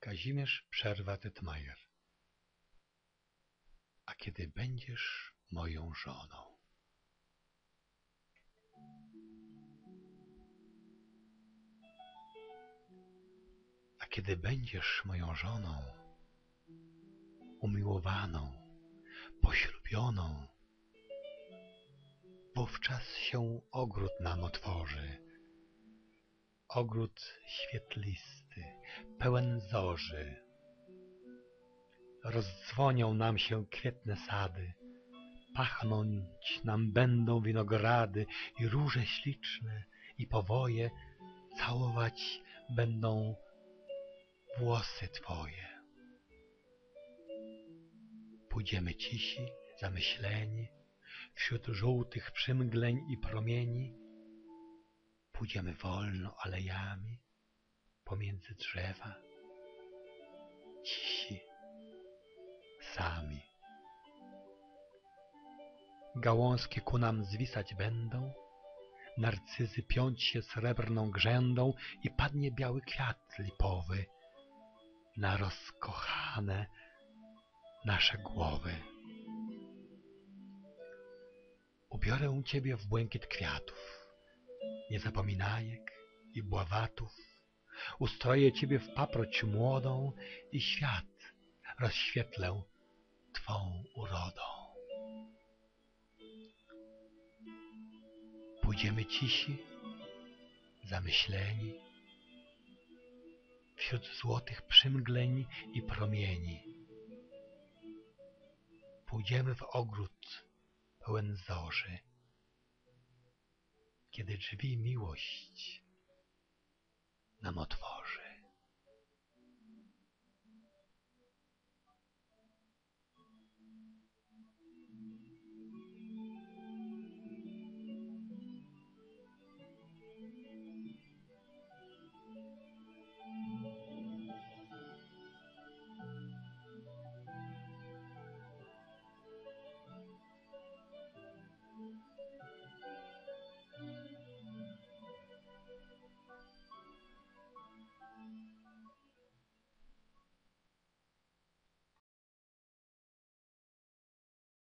Kazimierz Przerwa Tytmajer A kiedy będziesz moją żoną? A kiedy będziesz moją żoną? Umiłowaną, poślubioną. Wówczas się ogród nam otworzy Ogród świetlisty, pełen zorzy. Rozdzwonią nam się kwietne sady, Pachnąć nam będą winogrady I róże śliczne, i powoje Całować będą włosy Twoje. Pójdziemy cisi, zamyśleni, Wśród żółtych przymgleń i promieni, Pójdziemy wolno alejami pomiędzy drzewa, cisi, sami. Gałązki ku nam zwisać będą, narcyzy piąć się srebrną grzędą i padnie biały kwiat lipowy na rozkochane nasze głowy. Ubiorę ciebie w błękit kwiatów niezapominajek i bławatów, ustroję Ciebie w paproć młodą i świat rozświetlę Twą urodą. Pójdziemy cisi, zamyśleni, wśród złotych przymgleń i promieni. Pójdziemy w ogród pełen zorzy, kiedy drzwi miłość nam otworzy.